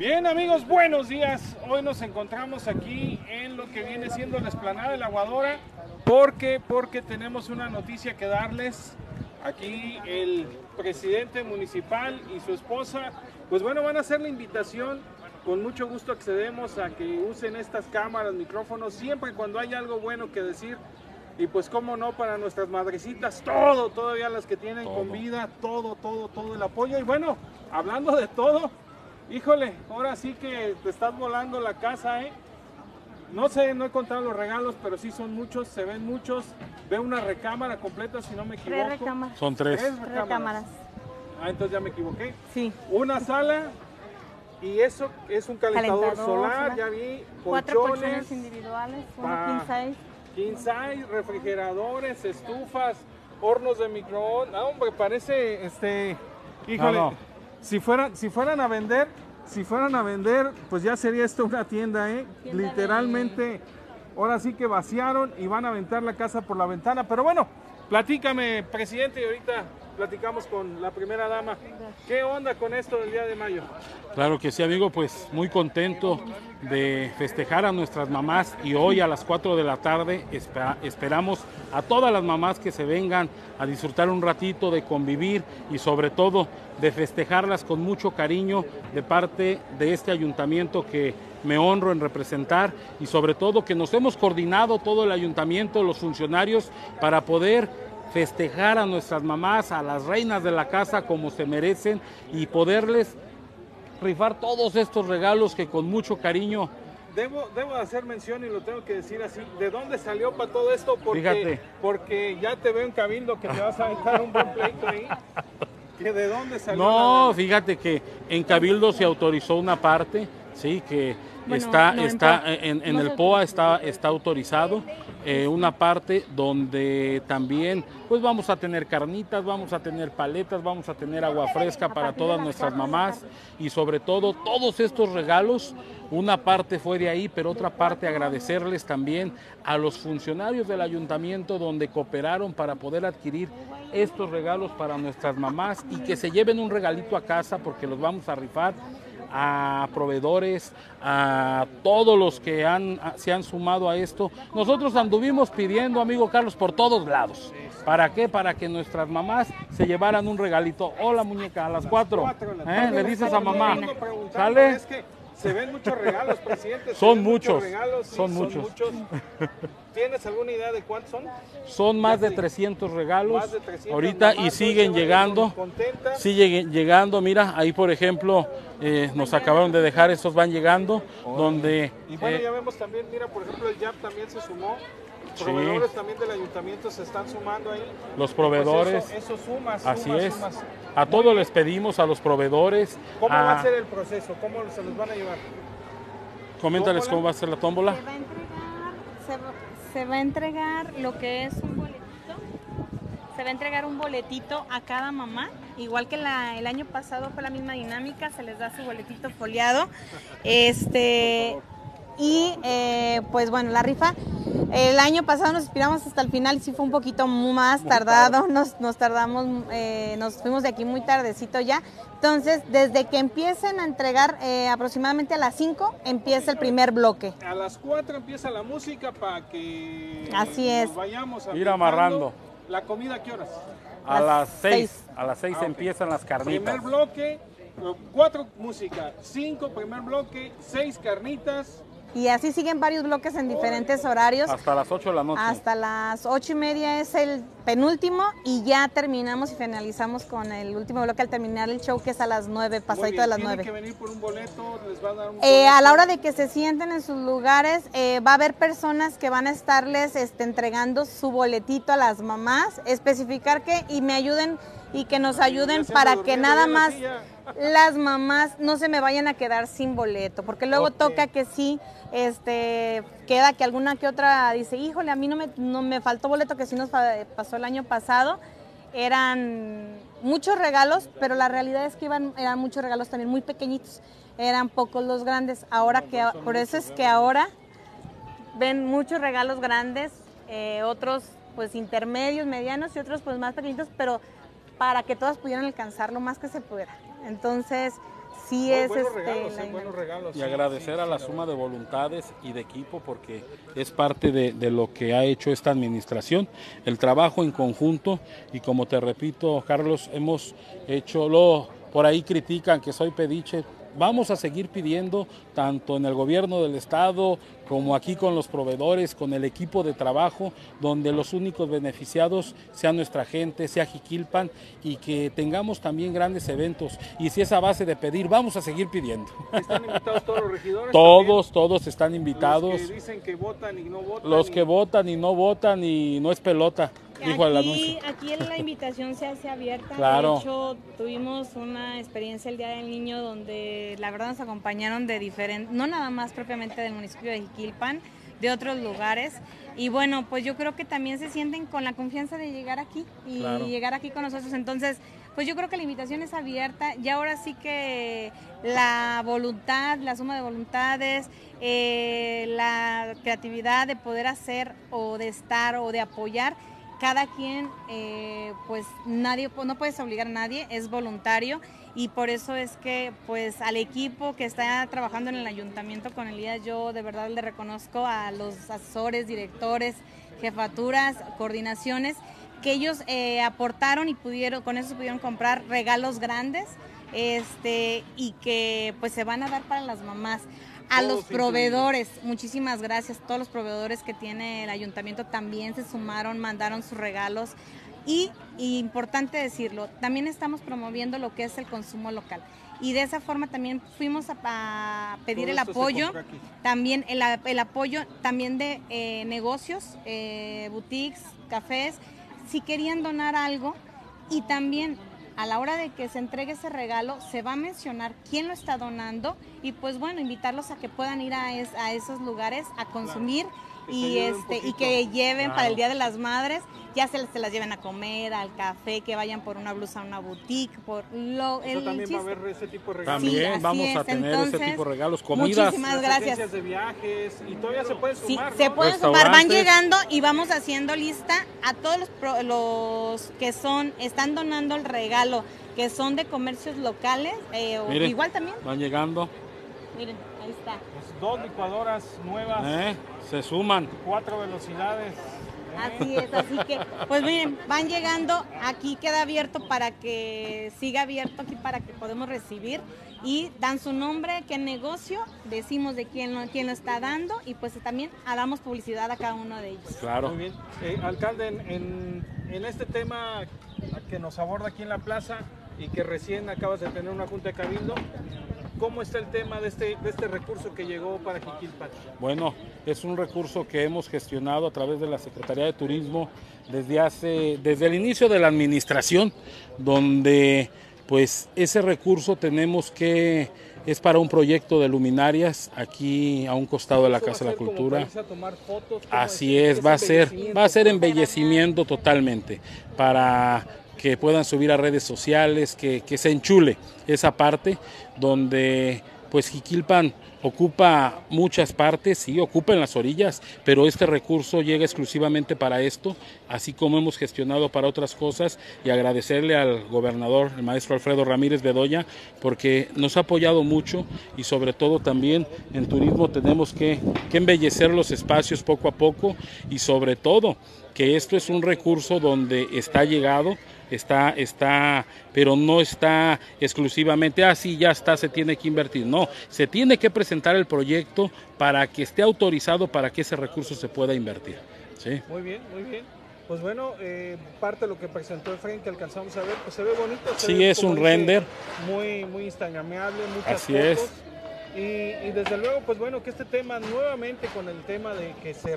Bien amigos, buenos días. Hoy nos encontramos aquí en lo que viene siendo la esplanada de la aguadora. porque Porque tenemos una noticia que darles. Aquí el presidente municipal y su esposa, pues bueno, van a hacer la invitación. Con mucho gusto accedemos a que usen estas cámaras, micrófonos, siempre cuando hay algo bueno que decir. Y pues cómo no, para nuestras madrecitas, todo, todavía las que tienen con vida, todo, todo, todo el apoyo. Y bueno, hablando de todo, híjole, ahora sí que te estás volando la casa, ¿eh? No sé, no he contado los regalos, pero sí son muchos, se ven muchos. Veo una recámara completa, si no me equivoco. Tres recámaras. Son tres. Tres recámaras. Ah, entonces ya me equivoqué. Sí. Una sala y eso es un calentador, Calentador solar, solar. ya vi, Cuatro colchones, colchones individuales, uno king size. king size, refrigeradores, estufas, hornos de microondas. Ah, hombre, parece este, híjole, No, no. Si fueran si fueran a vender, si fueran a vender, pues ya sería esto una tienda, ¿eh? Tienda de- Literalmente ahora sí que vaciaron y van a aventar la casa por la ventana, pero bueno, platícame, presidente, y ahorita platicamos con la primera dama. ¿Qué onda con esto del día de mayo? Claro que sí, amigo, pues muy contento de festejar a nuestras mamás y hoy a las 4 de la tarde espe- esperamos a todas las mamás que se vengan a disfrutar un ratito de convivir y sobre todo de festejarlas con mucho cariño de parte de este ayuntamiento que me honro en representar y sobre todo que nos hemos coordinado todo el ayuntamiento, los funcionarios, para poder festejar a nuestras mamás, a las reinas de la casa como se merecen y poderles rifar todos estos regalos que con mucho cariño, Debo, debo de hacer mención y lo tengo que decir así. ¿De dónde salió para todo esto? Porque, Fíjate. porque ya te veo en Cabildo que te vas a aventar un buen pleito ahí. ¿Que ¿De dónde salió? no, la- fíjate que en Cabildo se autorizó una parte, sí, que Bueno, está, no, está en, el POA está, está autorizado, eh, una parte donde también pues vamos a tener carnitas, vamos a tener paletas, vamos a tener agua fresca para todas nuestras mamás y sobre todo todos estos regalos, una parte fue de ahí, pero otra parte agradecerles también a los funcionarios del ayuntamiento donde cooperaron para poder adquirir estos regalos para nuestras mamás y que se lleven un regalito a casa porque los vamos a rifar a proveedores, a todos los que han, a- se han sumado a esto. Nosotros anduvimos pidiendo, amigo Carlos, por todos lados. ¿Para qué? Para que nuestras mamás se llevaran un regalito. Hola muñeca, a las cuatro. Cuatro de la ¿Eh? tarde. Le dices a mamá. ¿Sale? Se ven muchos regalos, presidente. Son ven muchos, regalos, sí, son muchos. ¿Tienes alguna idea de cuántos son? Son más de te- 300 regalos Más de 300 ahorita y siguen llegando. Siguen llegando, mira, ahí por ejemplo eh, nos acabaron de dejar, estos van llegando, donde Y bueno, eh, ya vemos también, mira, por ejemplo, el JAP también se sumó. Sí. Proveedores también del ayuntamiento se están sumando ahí. los Pues proveedores, eso, eso sumas, así es. A todos les pedimos, a los proveedores, ¿Cómo va a- a ser el proceso? ¿Cómo se los van a llevar? coméntales tómbola? cómo va a ser la tómbola. Se va a entregar, se va, se va a entregar lo que es un boletito. Se va a entregar un boletito a cada mamá, igual que la- el año pasado fue la misma dinámica, se les da su boletito foliado. Este y eh, pues bueno, la rifa el año pasado nos inspiramos hasta el final y sí fue un poquito más tardado, nos, nos tardamos, eh, nos fuimos de aquí muy tardecito ya. Entonces, desde que empiecen a entregar eh, aproximadamente a las 5, empieza el primer bloque. A las 4 empieza la música para que Así nos es. vayamos Ir ambientando. amarrando. ¿La comida a qué horas? A Las las seis, seis. a las seis Ah, ok. empiezan las carnitas. Primer bloque, cuatro música, cinco primer bloque, seis carnitas. Y así siguen varios bloques en diferentes horarios. Hasta las 8 de la noche. Hasta las ocho y media es el penúltimo y ya terminamos y finalizamos con el último bloque al terminar el show que es a las nueve, Muy pasadito bien, de las Tienen nueve. que venir por un boleto, les va a dar un Eh, a la boleto. hora de que se sienten en sus lugares, eh, va a haber personas que van a estarles este, entregando su boletito a las mamás, especificar que y me ayuden y que nos ayuden para que nada más silla. Las mamás no se me vayan a quedar sin boleto, porque luego toca que sí, este, queda que alguna que otra dice, híjole, a mí no me, no me faltó boleto, que sí nos pasó el año pasado. Eran muchos regalos, pero la realidad es que iban, eran muchos regalos también muy pequeñitos. Eran pocos los grandes. Ahora que, por eso es que ahora ven muchos regalos grandes, eh, otros pues intermedios, medianos y otros pues más pequeñitos, pero para que todas pudieran alcanzar lo más que se pudiera. Entonces, sí es buenos este, regalos, la eh, buenos regalos. Y sí, agradecer sí, a sí, la suma de voluntades y de equipo porque es parte de, de lo que ha hecho esta administración, el trabajo en conjunto y como te repito, Carlos, hemos hecho lo, por ahí critican que soy pediche, vamos a seguir pidiendo tanto en el gobierno del estado como aquí con los proveedores, con el equipo de trabajo, donde los únicos beneficiados sean nuestra gente, sea Jiquilpan y que tengamos también grandes eventos. Y si es a base de pedir, vamos a seguir pidiendo. Están invitados todos los regidores. Todos, todos están invitados. Los que dicen que votan y no votan. Los y- que votan y no votan y no es pelota, dijo el anuncio. Aquí, aquí la invitación se hace abierta. Claro. De hecho, tuvimos una experiencia el Día del Niño donde la verdad nos acompañaron de diferentes, no nada más propiamente del municipio de Jiquilpan, de otros lugares. Y bueno, pues yo creo que también se sienten con la confianza de llegar aquí y Claro. llegar aquí con nosotros. Entonces, pues yo creo que la invitación es abierta. Y ahora sí que la voluntad, la suma de voluntades, eh, la creatividad de poder hacer o de estar o de apoyar cada quien, eh, pues nadie, no puedes obligar a nadie, es voluntario y por eso es que pues al equipo que está trabajando en el ayuntamiento con Elías, yo de verdad le reconozco a los asesores, directores, jefaturas, coordinaciones, que ellos eh, aportaron y pudieron, con eso pudieron comprar regalos grandes este y que pues se van a dar para las mamás. A Todos los proveedores, muchísimas gracias. Todos los proveedores que tiene el ayuntamiento también se sumaron, mandaron sus regalos. Y, y importante decirlo, también estamos promoviendo lo que es el consumo local. Y de esa forma también fuimos a, a pedir Todo el apoyo, también el, apoyo también de eh, negocios, eh, boutiques, cafés, si querían donar algo. Y también a la hora de que se entregue ese regalo, se va a mencionar quién lo está donando y pues bueno, invitarlos a que puedan ir a, es- a esos lugares a consumir y este y que lleven para el Día de las Madres, ya se, se las lleven a comer, al café, que vayan por una blusa a una boutique, por lo O sea, el también va a haber ese tipo de regalos. También vamos a tener Entonces, ese tipo de regalos, comidas. muchísimas gracias. de viajes y todavía se pueden Sí, sumar, se pueden sumar, van llegando y vamos haciendo lista a todos los, pro- los que son, están donando el regalo, que son de comercios locales, eh, o Miren. igual también, Van llegando, miren, ahí está. Pues dos licuadoras nuevas, ¿eh? se suman. cuatro velocidades. ¿eh? Así es, así que, pues miren, van llegando, aquí queda abierto para que siga abierto aquí para que podamos recibir y dan su nombre, qué negocio, decimos de quién lo, quién lo está dando y pues también damos publicidad a cada uno de ellos. Claro. Muy bien. Eh, alcalde, en, en- en este tema que nos aborda aquí en la plaza y que recién acabas de tener una junta de cabildo, ¿cómo está el tema de este, de este recurso que llegó para Jiquilpan? Bueno, es un recurso que hemos gestionado a través de la Secretaría de Turismo desde hace, desde el inicio de la administración, donde pues ese recurso tenemos que es para un proyecto de luminarias aquí a un costado de la ¿Eso va a Casa de la Cultura. Así es? va a ser, va a ser embellecimiento totalmente para que puedan subir a redes sociales, que, que se enchule esa parte donde pues Jiquilpan ocupa muchas partes, sí, ocupa en las orillas, pero este recurso llega exclusivamente para esto, así como hemos gestionado para otras cosas y agradecerle al gobernador, el maestro Alfredo Ramírez Bedoya, porque nos ha apoyado mucho y sobre todo también en turismo tenemos que, que embellecer los espacios poco a poco y sobre todo que esto es un recurso donde está llegado, está, está, pero no está exclusivamente, ah, sí, ya está, se tiene que invertir. No, se tiene que presentar el proyecto para que esté autorizado para que ese recurso se pueda invertir. ¿sí? Muy bien, muy bien. Pues bueno, eh, parte de lo que presentó Efraín que alcanzamos a ver, pues se ve bonito. se Sí, ve, es un dice, render. Muy, muy instagramable, muchas Así fotos. es. Y, y desde luego, pues bueno, que este tema nuevamente con el tema de que se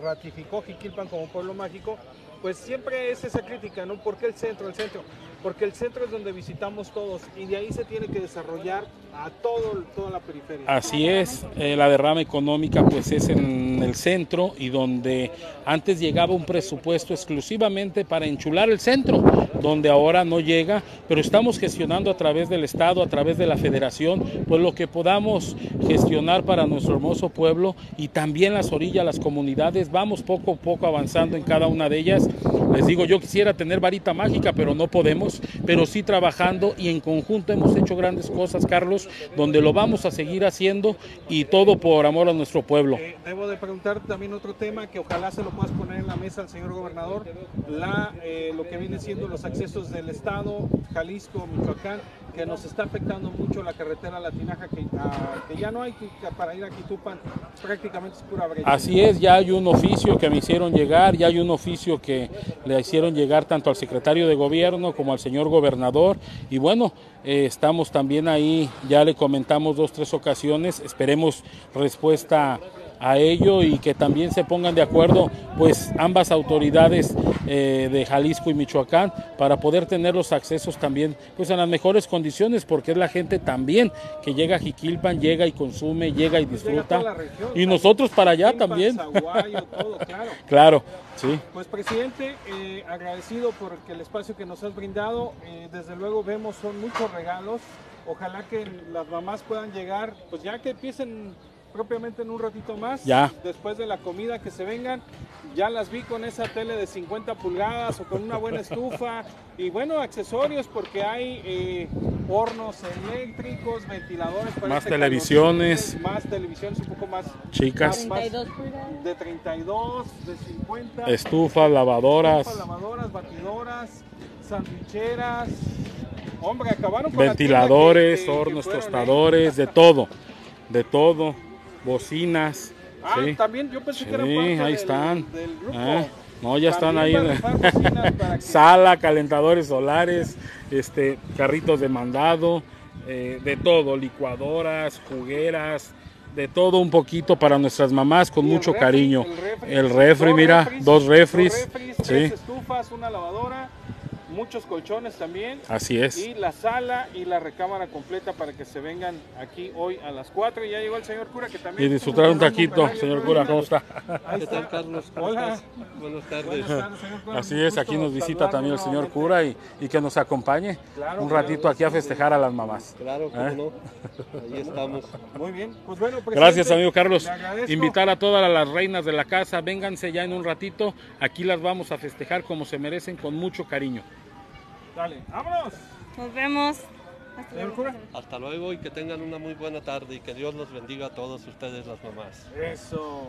ratificó Jiquilpan como pueblo mágico, pues siempre es esa crítica, ¿no? ¿Por qué el centro? El centro. Porque el centro es donde visitamos todos y de ahí se tiene que desarrollar a todo, toda la periferia. Así es, eh, la derrama económica pues es en el centro y donde antes llegaba un presupuesto exclusivamente para enchular el centro, donde ahora no llega, pero estamos gestionando a través del Estado, a través de la Federación, pues lo que podamos gestionar para nuestro hermoso pueblo y también las orillas, las comunidades, vamos poco a poco avanzando en cada una de ellas Les digo, yo quisiera tener varita mágica, pero no podemos, pero sí trabajando y en conjunto hemos hecho grandes cosas, Carlos, donde lo vamos a seguir haciendo y todo por amor a nuestro pueblo. Eh, debo de preguntar también otro tema que ojalá se lo puedas poner en la mesa al señor gobernador, eh, lo que viene siendo los accesos del Estado, Jalisco, Michoacán, que nos está afectando mucho la carretera La Tinaja, que, ah, que ya no hay para ir a Quitupan, prácticamente es pura brecha. Así es, ya hay un oficio que me hicieron llegar, ya hay un oficio que le hicieron llegar tanto al secretario de gobierno como al señor gobernador. Y bueno, eh, estamos también ahí, ya le comentamos dos, tres ocasiones, esperemos respuesta a ello y que también se pongan de acuerdo pues ambas autoridades eh, de Jalisco y Michoacán para poder tener los accesos también pues en las mejores condiciones porque es la gente también que llega a Jiquilpan, llega y consume, llega y disfruta región, y nosotros para allá también. Todo, claro. Claro, sí. Pues presidente, eh, agradecido por el espacio que nos has brindado. Eh, desde luego vemos son muchos regalos. Ojalá que las mamás puedan llegar, pues ya que empiecen propiamente en un ratito más. Ya. Después de la comida que se vengan. Ya las vi con esa tele de 50 pulgadas o con una buena estufa. Y bueno, accesorios porque hay eh, hornos eléctricos, ventiladores. para Más este televisiones. Más televisiones un poco más Chicas, Más- 32 pulgadas. de 32, de 50. estufas, lavadoras, Estufas, lavadoras, batidoras, sandwicheras. Hombre, acabaron con la ventiladores, tienda que- hornos, ¿eh? tostadores, de todo, de todo, bocinas. Ah, sí. también yo pensé que eran Sí, parte ahí del- están. del grupo. Ah, no, ya están ahí. Que- Sala, calentadores solares, este, carritos de mandado, eh, de todo, licuadoras, jugueras, de todo un poquito para nuestras mamás con mucho refri, cariño. El El refri, mira, dos refris, dos refris, sí. tres estufas, una lavadora, muchos colchones también. Así es. Y la sala y la recámara completa para que se vengan aquí hoy a las 4. Y ya llegó el señor cura que también. Y disfrutar un taquito, señor cura. ¿cómo está? Ahí ¿Qué tal, Carlos? ¿Cómo Hola. estás? Buenas tardes. Buenas tardes, señor cura. Así es, aquí nos visita también el señor cura y, y que nos acompañe Claro, un claro, ratito aquí a festejar a las mamás. Claro, cómo ¿Eh? no. Ahí estamos. Muy bien. Pues bueno, presidente, Gracias, amigo Carlos. Invitar a todas las reinas de la casa, vénganse ya en un ratito. Aquí las vamos a festejar como se merecen, con mucho cariño. Dale, vámonos. Nos vemos. Hasta luego. Hasta luego y que tengan una muy buena tarde y que Dios los bendiga a todos ustedes, las mamás. Eso.